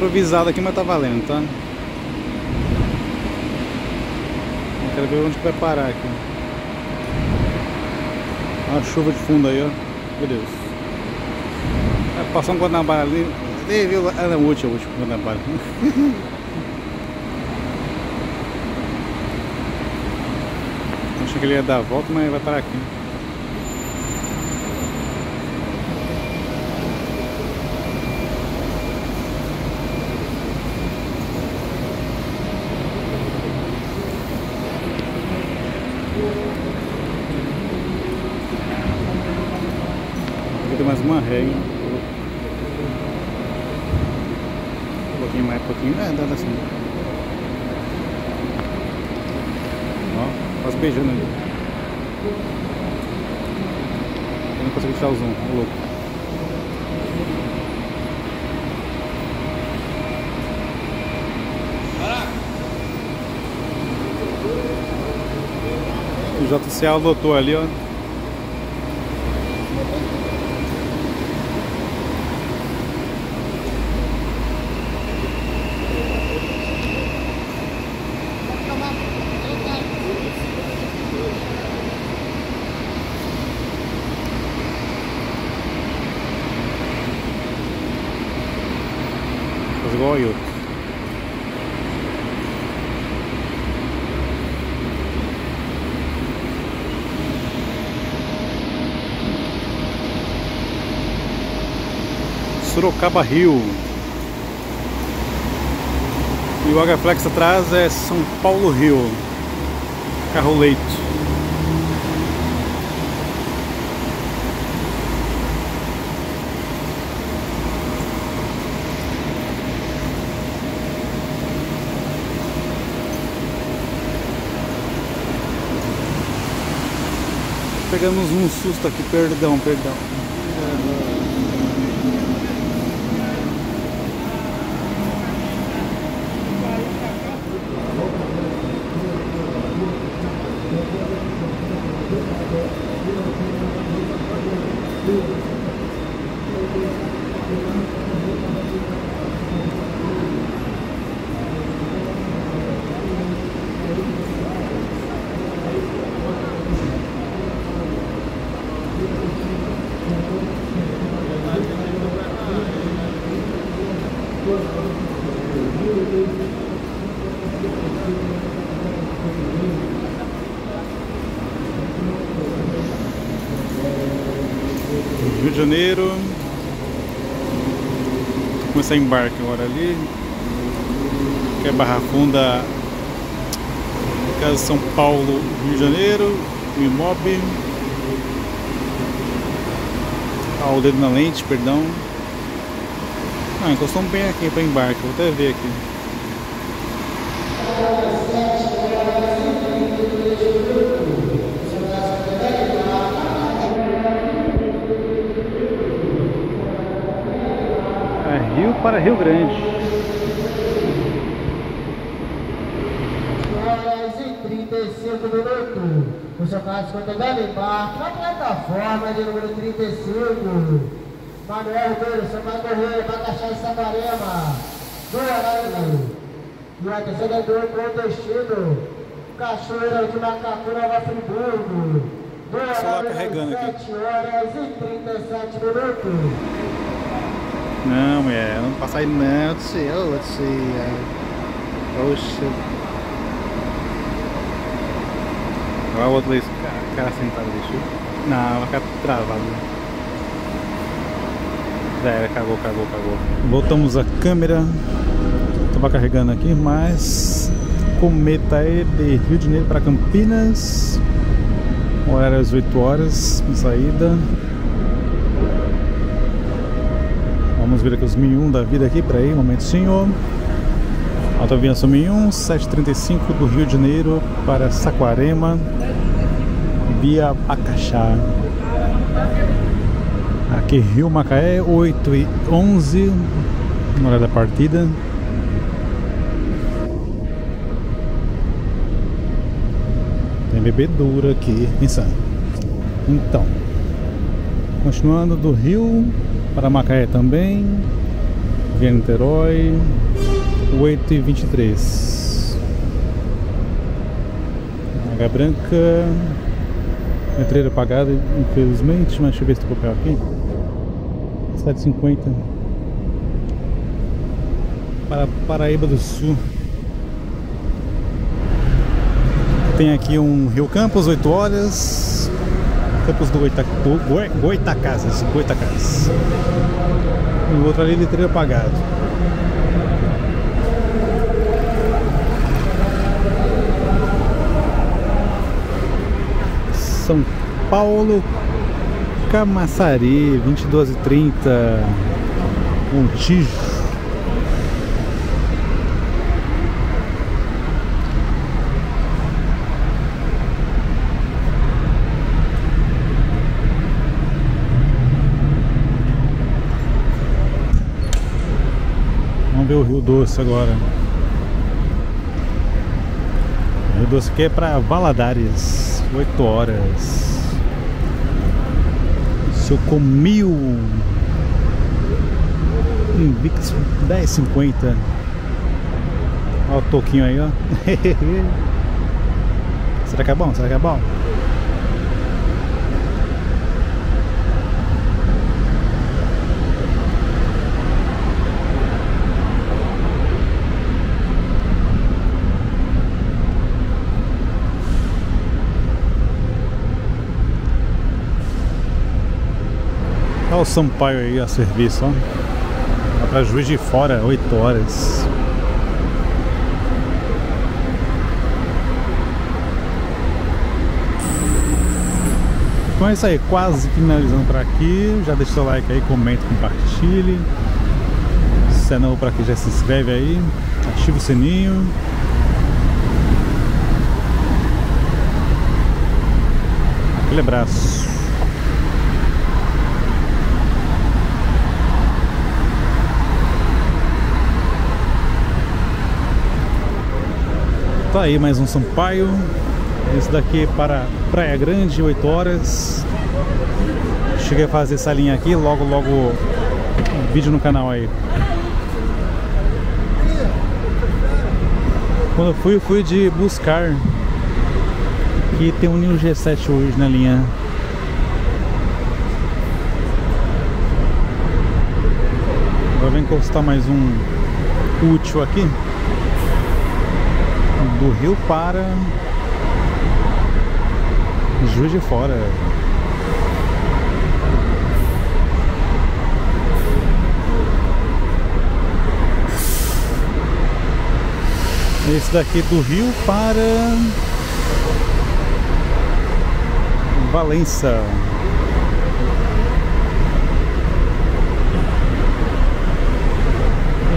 improvisado aqui, mas tá valendo, tá? Eu quero ver onde vai parar aqui. Uma chuva de fundo aí, ó. Meu Deus. É, passou um Guanabara ali. Era o último, o último Guanabara. Achei que ele ia dar a volta, mas vai parar aqui. Hein? Um pouquinho mais, um pouquinho. É, dá assim. Ó, quase beijando ali. Eu não consigo tirar o zoom, ô louco. O JCA adotou ali, ó. Faz igual o Ailton. Sorocaba Rio. E o Agaflex atrás é São Paulo Rio. Carro leito. Pegamos um susto aqui, perdão, perdão. Rio de Janeiro. Começar embarque agora ali. Que é Barra Funda. Casa São Paulo, Rio de Janeiro. O Imob. Ah, o dedo na lente, perdão. Ah, encostamos bem aqui para embarque. Vou até ver aqui. É Rio para Rio Grande. horas e 35 minutos. O seu caso contabilidade embarque na plataforma de número 35. Manuel Ribeiro, seu Marco Correia, Macaxá e Saquarema. Do horário. E a terceira do com destino. Cachoeira de Macacu, Nova Friburgo. Do horário carregando aqui. 7 horas e 37 minutos. Não, mulher, não passa aí não, tia, ô tia. Oxe. Olha o outro ali, o cara sentado ali, Não, ficar travado. Já era, cagou, cagou, cagou. Voltamos a câmera. Tava carregando aqui, mas cometa aí de Rio de Janeiro para Campinas. O horário é às 8 horas, saída. Vamos ver aqui os 1001 da vida aqui, peraí, um momentinho. Alta aviação 1001, 735 do Rio de Janeiro para Saquarema, via Acaxá. Aqui Rio Macaé, 8 e 11, na hora da partida. Tem bebedoura aqui, pensando. Então, continuando do Rio para Macaé também, Via Niterói, 8 e 23. Água Branca, letreiro apagado, infelizmente, mas deixa eu ver se tem papel aqui. 7,50 para Paraíba do Sul. Tem aqui um Rio Campos, 8 horas. Campos do, Goita, do Goi, Goitacazes, Goitacazes. E o outro ali, letreiro apagado. São Paulo, Camaçari, 22 e 30 Montijo. Rio Doce agora. O Rio Doce aqui é para Valadares, 8 horas. Seu Comil Invictus 10,50 Olha o toquinho aí, ó Será que é bom? Será que é bom? Olha o Sampaio aí a serviço, ó. Pra Juiz de Fora, 8 horas. Então é isso aí, quase finalizando por aqui. Já deixa o like aí, comenta, compartilhe. Se é novo por aqui, já se inscreve aí. Ativa o sininho. Aquele abraço. Tá aí mais um Sampaio. Esse daqui para Praia Grande, 8 horas. Cheguei a fazer essa linha aqui, logo logo vídeo no canal aí. Quando eu fui, fui de buscar. Que tem um Neo G7 hoje na linha. Agora vem encostar mais um útil aqui do Rio para Juiz de Fora. Esse daqui do Rio para Valença.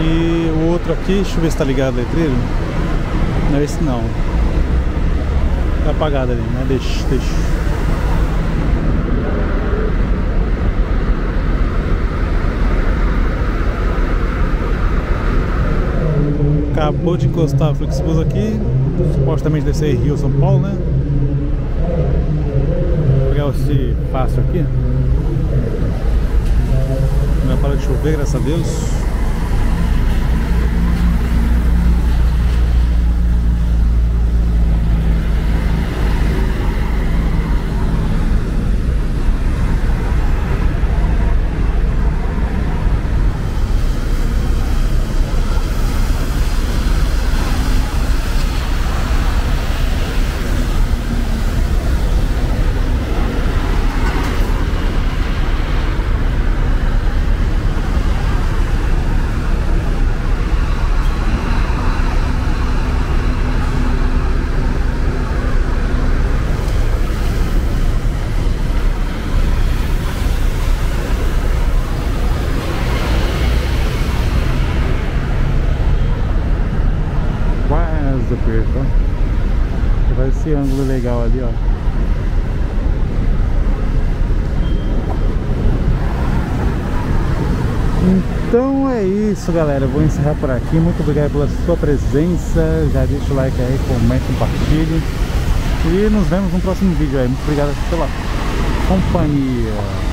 E o outro aqui, deixa eu ver se tá ligado o letreiro. Não, esse não. Tá apagado ali, né? Deixa, deixa. Acabou de encostar a Flixbus aqui. Supostamente deve ser Rio São Paulo, né? Vou pegar esse fácil aqui. Não vai parar de chover, graças a Deus. Perto, ó. Vai esse ângulo legal ali, ó. Então é isso, galera. Vou encerrar por aqui. Muito obrigado pela sua presença. Já deixa o like aí, comenta, compartilhe. E nos vemos no próximo vídeo aí. Muito obrigado pela companhia.